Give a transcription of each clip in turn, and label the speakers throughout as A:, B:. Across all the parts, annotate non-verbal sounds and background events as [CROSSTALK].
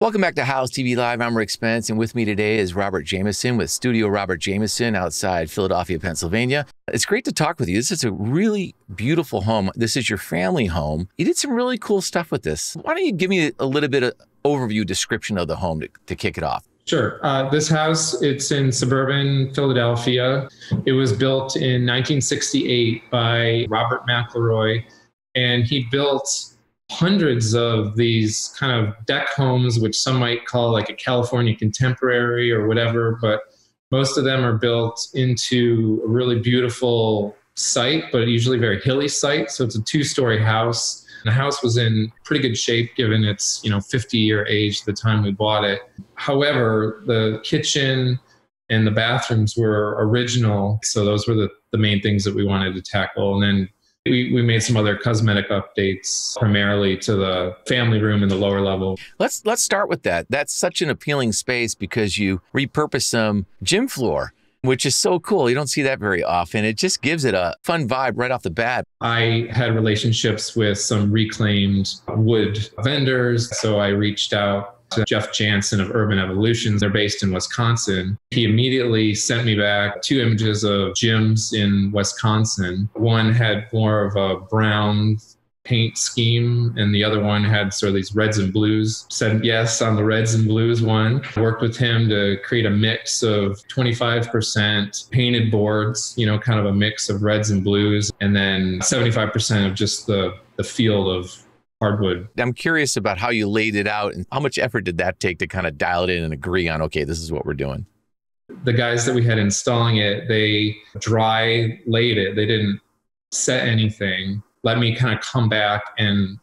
A: Welcome back to Houzz TV Live. I'm Rick Spence, and with me today is Robert Jamieson with Studio Robert Jamieson outside Philadelphia, Pennsylvania. It's great to talk with you. This is a really beautiful home. This is your family home. You did some really cool stuff with this. Why don't you give me a little bit of overview description of the home to, to kick it off?
B: Sure. Uh, this house, it's in suburban Philadelphia. It was built in 1968 by Robert McElroy, and he built hundreds of these kind of deck homes, which some might call like a California contemporary or whatever, but most of them are built into a really beautiful site, but usually very hilly site. So it's a two story house. The house was in pretty good shape given its, you know, 50 year age at the time we bought it. However, the kitchen and the bathrooms were original. So those were the, the main things that we wanted to tackle. And then we, we made some other cosmetic updates primarily to the family room in the lower level.
A: Let's let's start with that. That's such an appealing space because you repurpose some gym floor which is so cool. You don't see that very often. It just gives it a fun vibe right off the bat.
B: I had relationships with some reclaimed wood vendors. So I reached out Jeff Janson of Urban Evolutions. They're based in Wisconsin. He immediately sent me back two images of gyms in Wisconsin. One had more of a brown paint scheme and the other one had sort of these reds and blues said yes on the reds and blues one worked with him to create a mix of 25% painted boards you know kind of a mix of reds and blues and then 75% of just the the field of hardwood.
A: I'm curious about how you laid it out and how much effort did that take to kind of dial it in and agree on, okay, this is what we're doing?
B: The guys that we had installing it, they dry laid it. They didn't set anything. Let me kind of come back and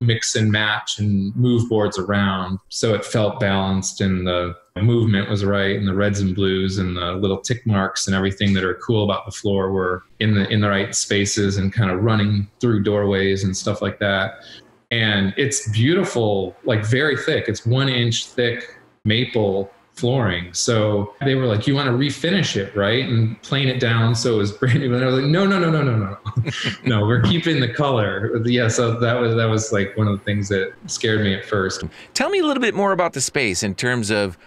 B: mix and match and move boards around. So it felt balanced and the movement was right and the reds and blues and the little tick marks and everything that are cool about the floor were in the in the right spaces and kind of running through doorways and stuff like that. And it's beautiful like very thick. It's one inch thick maple flooring. So they were like, "You want to refinish it, right, and plane it down so it was [LAUGHS] brand new." And I was like, "No, no, no, no, no, no, [LAUGHS] no. We're keeping the color." Yeah, so that was that was like one of the things that scared me at first.
A: Tell me a little bit more about the space in terms of.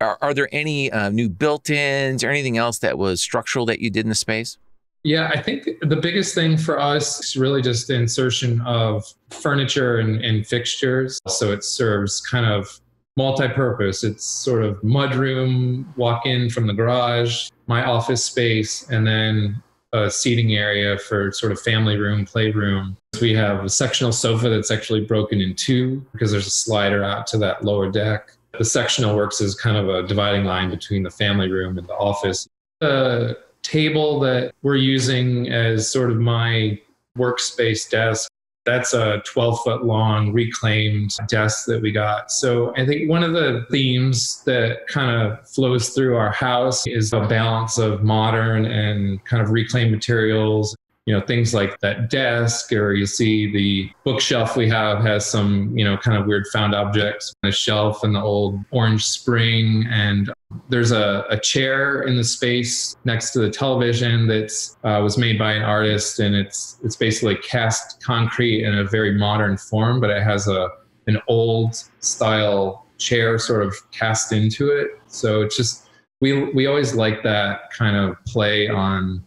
A: Are, are there any uh, new built-ins or anything else that was structural that you did in the space?
B: Yeah, I think the biggest thing for us is really just the insertion of furniture and, and fixtures. So it serves kind of multi-purpose. It's sort of mudroom, walk in from the garage, my office space, and then a seating area for sort of family room, playroom. We have a sectional sofa that's actually broken in two because there's a slider out to that lower deck. The sectional works as kind of a dividing line between the family room and the office. The table that we're using as sort of my workspace desk that's a 12 foot long reclaimed desk that we got. So I think one of the themes that kind of flows through our house is a balance of modern and kind of reclaimed materials you know things like that desk or you see the bookshelf we have has some you know kind of weird found objects on the shelf and the old orange spring. And there's a, a chair in the space next to the television that uh, was made by an artist. And it's it's basically cast concrete in a very modern form but it has a an old style chair sort of cast into it. So it's just we we always like that kind of play on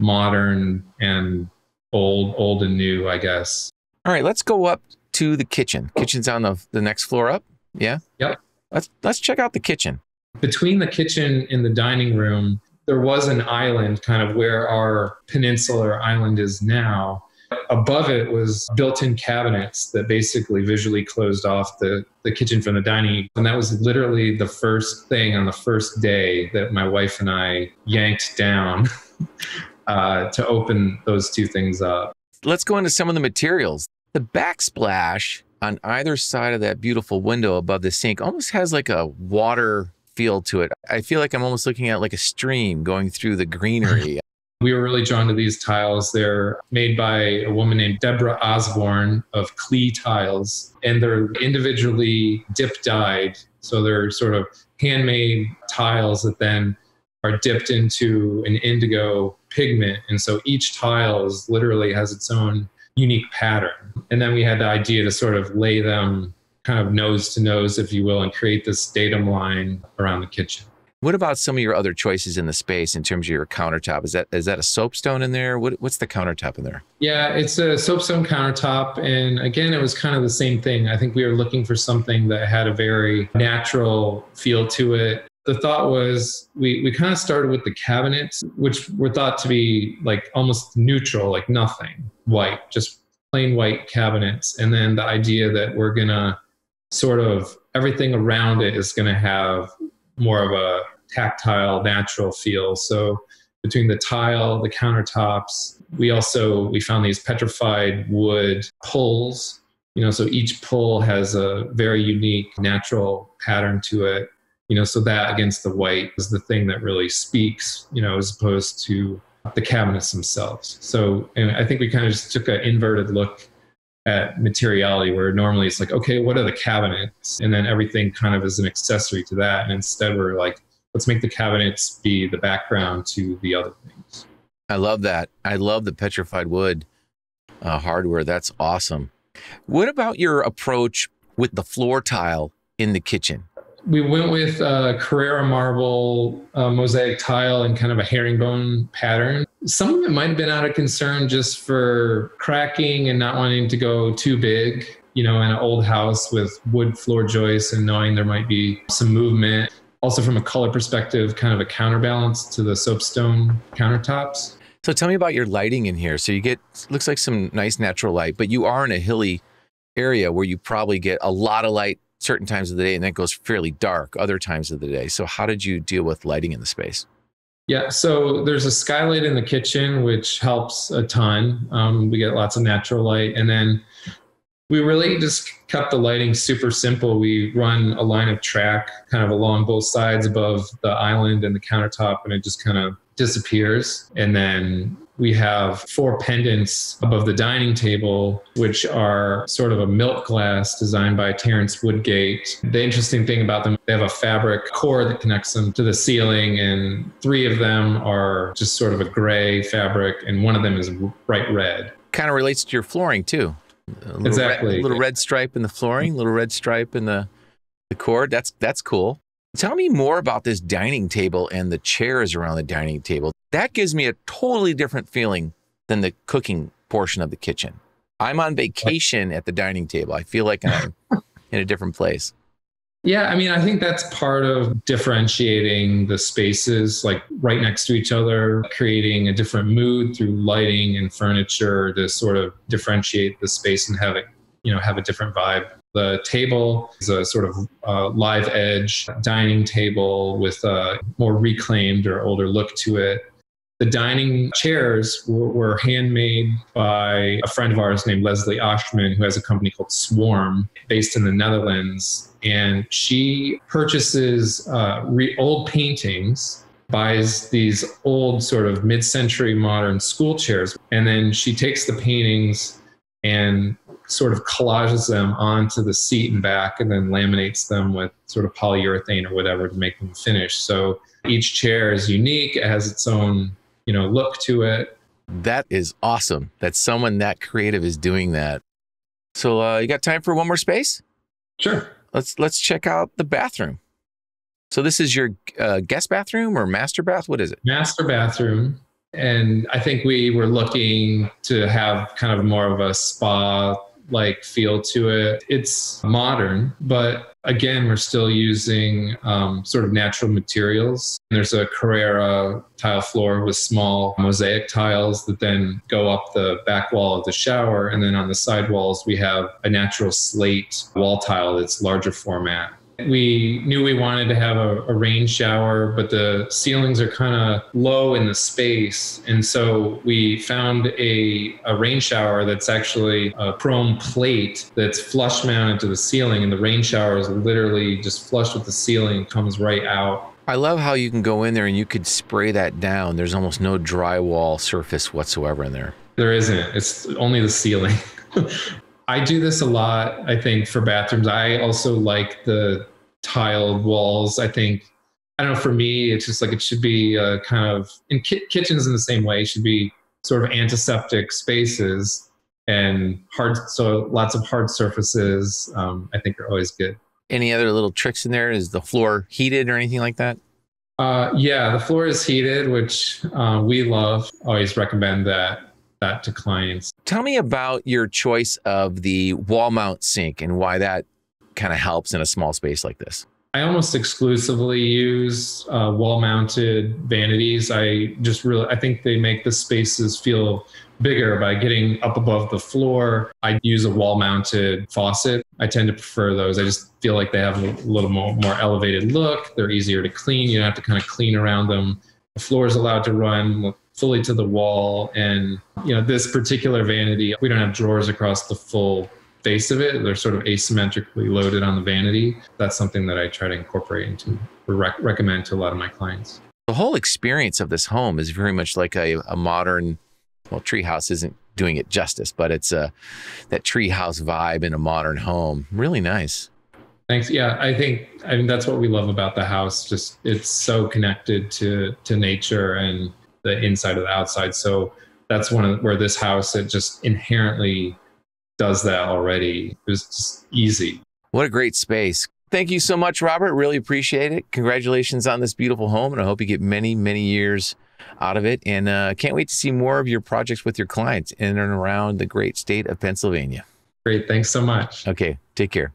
B: modern and old, old and new, I guess.
A: All right, let's go up to the kitchen. Kitchen's on the the next floor up. Yeah.
B: Yep.
A: Let's let's check out the kitchen.
B: Between the kitchen and the dining room, there was an island, kind of where our peninsular island is now. Above it was built-in cabinets that basically visually closed off the, the kitchen from the dining. And that was literally the first thing on the first day that my wife and I yanked down [LAUGHS] uh, to open those two things up.
A: Let's go into some of the materials. The backsplash on either side of that beautiful window above the sink almost has like a water feel to it. I feel like I'm almost looking at like a stream going through the greenery. [LAUGHS]
B: we were really drawn to these tiles. They're made by a woman named Deborah Osburn of Clé Tiles, and they're individually dip dyed. So they're sort of handmade tiles that then are dipped into an indigo pigment. And so each tile is literally has its own unique pattern. And then we had the idea to sort of lay them kind of nose to nose, if you will, and create this datum line around the kitchen.
A: What about some of your other choices in the space in terms of your countertop? Is that is that a soapstone in there? What, what's the countertop in there?
B: Yeah, it's a soapstone countertop, and again, it was kind of the same thing. I think we were looking for something that had a very natural feel to it. The thought was we we kind of started with the cabinets, which were thought to be like almost neutral, like nothing, white, just plain white cabinets, and then the idea that we're gonna sort of everything around it is going to have more of a tactile, natural feel. So between the tile, the countertops, we also we found these petrified wood pulls. You know, so each pull has a very unique natural pattern to it. You know, so that against the white is the thing that really speaks. You know, as opposed to the cabinets themselves. So, and I think we kind of just took an inverted look at materiality where normally it's like okay what are the cabinets? And then everything kind of is an accessory to that. And instead we're like let's make the cabinets be the background to the other things.
A: I love that. I love the petrified wood uh, hardware. That's awesome. What about your approach with the floor tile in the kitchen
B: we went with a Carrara marble uh, mosaic tile and kind of a herringbone pattern. Some of it might have been out of concern just for cracking and not wanting to go too big, you know, in an old house with wood floor joists and knowing there might be some movement. Also, from a color perspective, kind of a counterbalance to the soapstone countertops.
A: So, tell me about your lighting in here. So, you get looks like some nice natural light, but you are in a hilly area where you probably get a lot of light certain times of the day and then it goes fairly dark other times of the day. So, how did you deal with lighting in the space?
B: Yeah, so there's a skylight in the kitchen, which helps a ton. Um, we get lots of natural light. And then we really just kept the lighting super simple. We run a line of track kind of along both sides above the island and the countertop, and it just kind of disappears. And then we have four pendants above the dining table, which are sort of a milk glass designed by Terence Woodgate. The interesting thing about them, they have a fabric core that connects them to the ceiling, and three of them are just sort of a gray fabric, and one of them is bright red.
A: Kind of relates to your flooring, too.
B: A little exactly.
A: Red, little red stripe in the flooring, little red stripe in the, the cord. That's, that's cool. Tell me more about this dining table and the chairs around the dining table. That gives me a totally different feeling than the cooking portion of the kitchen. I'm on vacation at the dining table. I feel like I'm [LAUGHS] in a different place.
B: Yeah, I mean, I think that's part of differentiating the spaces like right next to each other, creating a different mood through lighting and furniture to sort of differentiate the space and have it, you know, have a different vibe. The table is a sort of uh, live edge dining table with a more reclaimed or older look to it. The dining chairs were, were, handmade by a friend of ours named Leslie Oshmann, who has a company called Swarm based in the Netherlands. And she purchases uh, re- old paintings buys these old sort of mid-century modern school chairs and then she takes the paintings and sort of collages them onto the seat and back and then laminates them with sort of polyurethane or whatever to make them finished. So each chair is unique, it has its own, you know, look to it.
A: That is awesome that someone that creative is doing that. So uh, you got time for one more space?
B: Sure.
A: Let's let's check out the bathroom. So this is your uh, guest bathroom or master bath? What is it?
B: Master bathroom. And I think we were looking to have kind of more of a spa like feel to it. It's modern, but again, we're still using um, sort of natural materials. There's a Carrara tile floor with small mosaic tiles that then go up the back wall of the shower. And then on the side walls, we have a natural slate wall tile that's larger format. We knew we wanted to have a, a rain shower, but the ceilings are kind of low in the space. And so we found a, a rain shower that's actually a chrome plate that's flush mounted to the ceiling. And the rain shower is literally just flush with the ceiling, comes right out.
A: I love how you can go in there and you could spray that down. There's almost no drywall surface whatsoever in there.
B: There isn't. It's only the ceiling. [LAUGHS] I do this a lot, I think, for bathrooms. I also like the tiled walls. I think, I don't know, for me, it's just like it should be uh, kind of, in ki- kitchens in the same way, should be sort of antiseptic spaces. and hard. So lots of hard surfaces. Um, I think are always good.
A: Any other little tricks in there? Is the floor heated or anything like that?
B: Uh, yeah, the floor is heated, which uh, we love. Always recommend that that to clients.
A: Tell me about your choice of the wall mount sink and why that kind of helps in a small space like this.
B: I almost exclusively use uh, wall mounted vanities. I just really, I think they make the spaces feel bigger by getting up above the floor. I use a wall mounted faucet. I tend to prefer those. I just feel like they have a little more, more elevated look. They're easier to clean. You don't have to kind of clean around them. The floor is allowed to run fully to the wall. And, you know, this particular vanity, we don't have drawers across the full face of it. They're sort of asymmetrically loaded on the vanity. That's something that I try to incorporate into or rec- recommend to a lot of my clients.
A: The whole experience of this home is very much like a, a modern well, treehouse isn't doing it justice, but it's a that treehouse vibe in a modern home. Really nice.
B: Thanks. Yeah, I think I mean that's what we love about the house. Just it's so connected to to nature and the inside of the outside. So that's one of where this house it just inherently does that already. It was just easy.
A: What a great space. Thank you so much, Robert. Really appreciate it. Congratulations on this beautiful home, and I hope you get many, many years out of it. And uh, can't wait to see more of your projects with your clients in and around the great state of Pennsylvania.
B: Great. Thanks so much.
A: Okay. Take care.